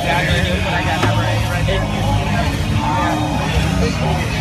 exactly I got that right. right there.